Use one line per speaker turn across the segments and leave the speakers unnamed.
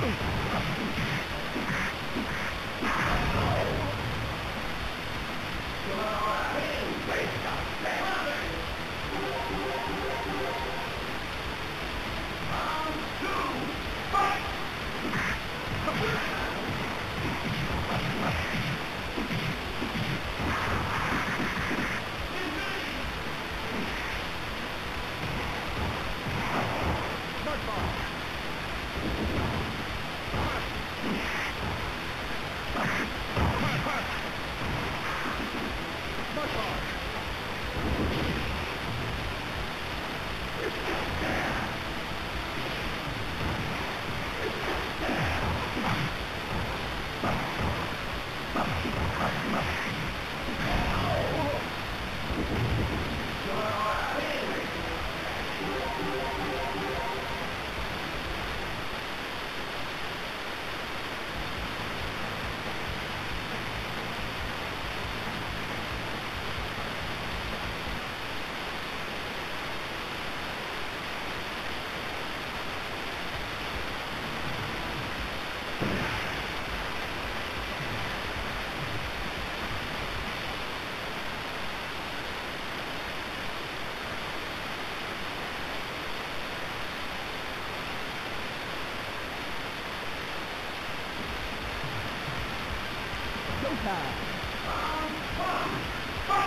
Woo! time. off. ball. Fight!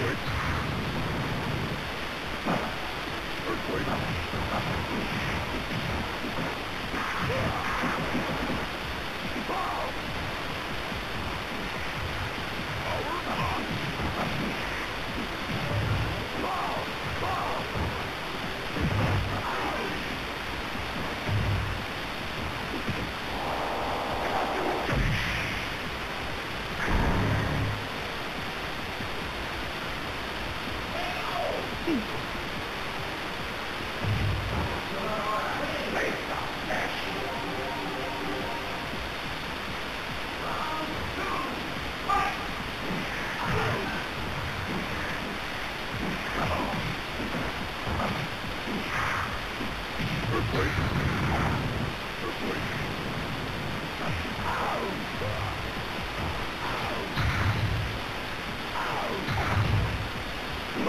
Earthquake. Earthquake.
Come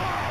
on!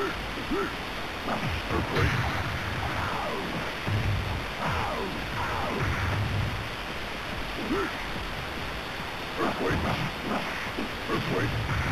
Earthquake! Earthquake!